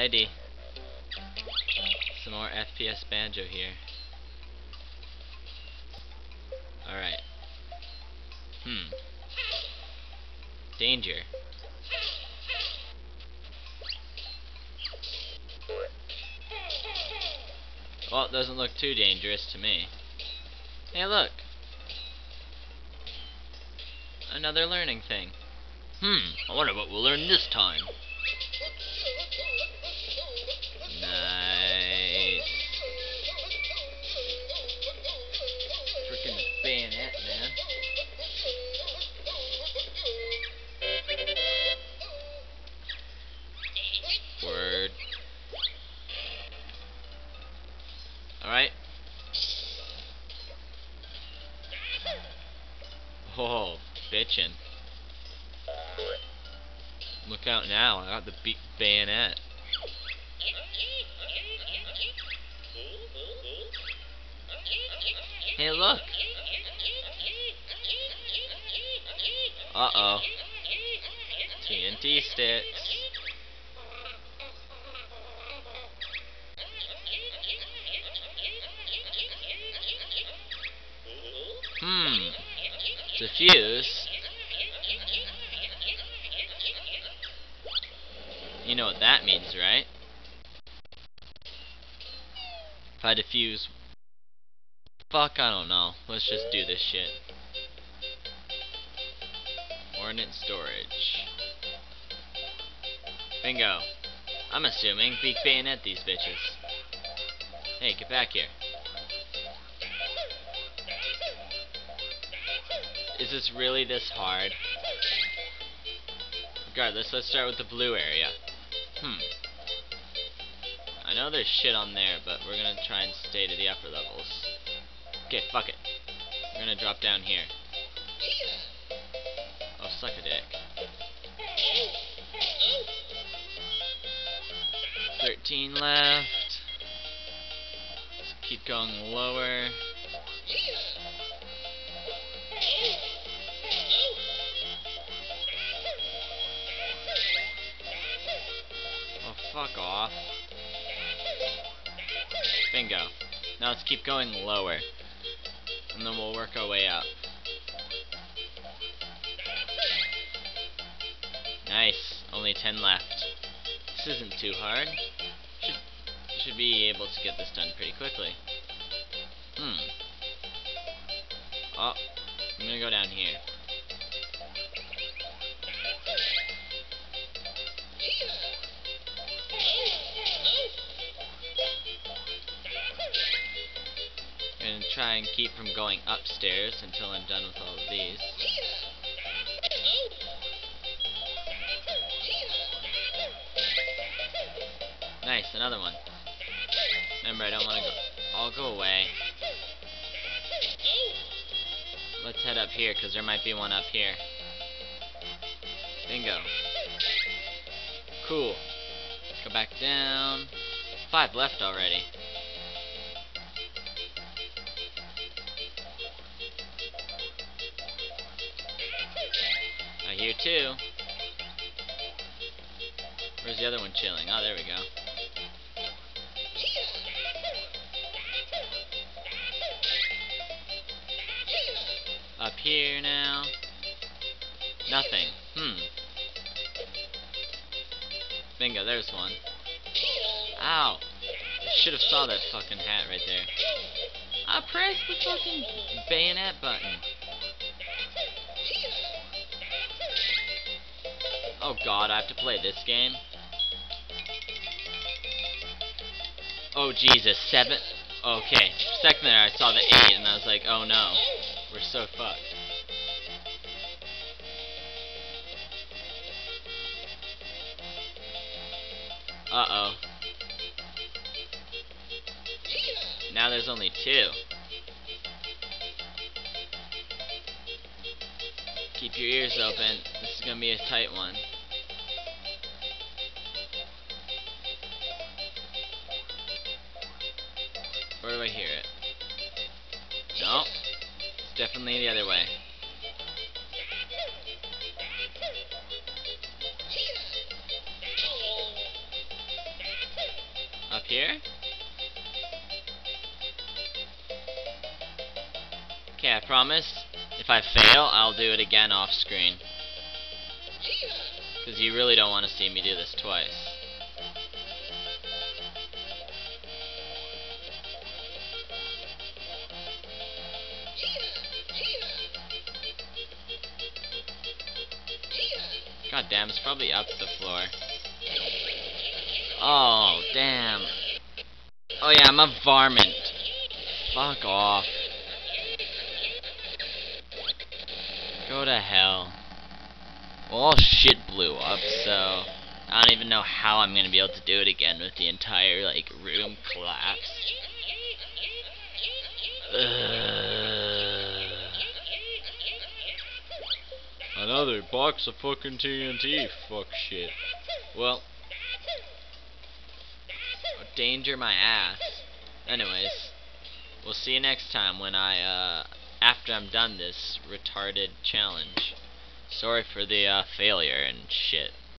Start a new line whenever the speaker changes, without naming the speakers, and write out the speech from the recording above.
Alrighty. Some more FPS banjo here. Alright. Hmm. Danger. Well, it doesn't look too dangerous to me. Hey, look! Another learning thing. Hmm, I wonder what we'll learn this time. Bitchin'. Look out now, I got the big bayonet. Hey, look. Uh-oh. TNT sticks. Hmm. Diffuse. You know what that means, right? If I defuse... Fuck, I don't know. Let's just do this shit. Ordnance storage. Bingo. I'm assuming we bayonet these bitches. Hey, get back here. Is this really this hard? Regardless, let's start with the blue area. Hmm. I know there's shit on there, but we're gonna try and stay to the upper levels. Okay, fuck it. We're gonna drop down here. Oh, suck a dick. 13 left. Let's keep going lower. Off. Bingo. Now let's keep going lower. And then we'll work our way up. Nice. Only 10 left. This isn't too hard. Should, should be able to get this done pretty quickly. Hmm. Oh, I'm gonna go down here. And keep from going upstairs until I'm done with all of these. Nice, another one. Remember, I don't want to go. I'll go away. Let's head up here, because there might be one up here. Bingo. Cool. Go back down. Five left already. Hear two. Where's the other one chilling? Oh, there we go. Up here now. Nothing. Hmm. Bingo, there's one. Ow! I should have saw that fucking hat right there. I pressed the fucking bayonet button. Oh god, I have to play this game? Oh Jesus, seven? Okay, second there I saw the eight and I was like, oh no. We're so fucked. Uh-oh. Now there's only two. Keep your ears open. This is gonna be a tight one. Where do I hear it? No. It's definitely the other way. Up here? Okay, I promise, if I fail, I'll do it again off screen. Because you really don't want to see me do this twice. God damn, it's probably up the floor. Oh, damn. Oh yeah, I'm a varmint. Fuck off. Go to hell. Well, all shit blew up, so I don't even know how I'm gonna be able to do it again with the entire, like, room collapsed. Another box of fucking TNT, fuck shit. Well, danger my ass. Anyways, we'll see you next time when I, uh, after I'm done this retarded challenge. Sorry for the, uh, failure and shit.